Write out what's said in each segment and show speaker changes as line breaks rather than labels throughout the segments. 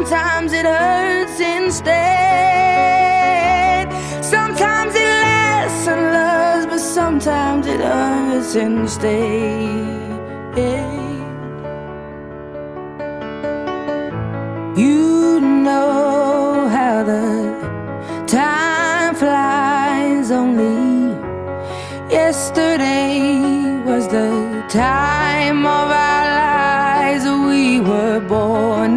sometimes it hurts instead. Sometimes it lasts and loves, but sometimes it hurts instead. You know how the time flies. Only yesterday was the time of our lives. We were born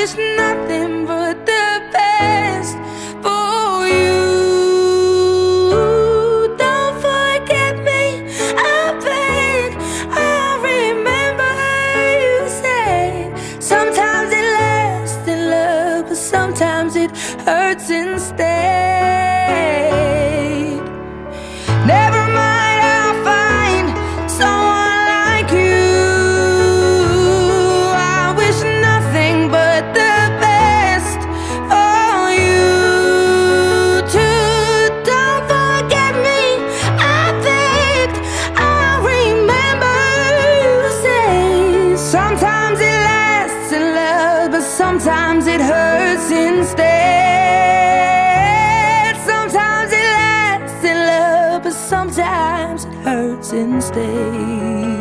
wish nothing but the best for you. Don't forget me, I beg. I remember you said sometimes it lasts in love, but sometimes it hurts instead. Sometimes it hurts instead. Sometimes it lasts in love, but sometimes it hurts instead.